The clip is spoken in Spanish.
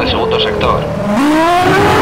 en el segundo sector.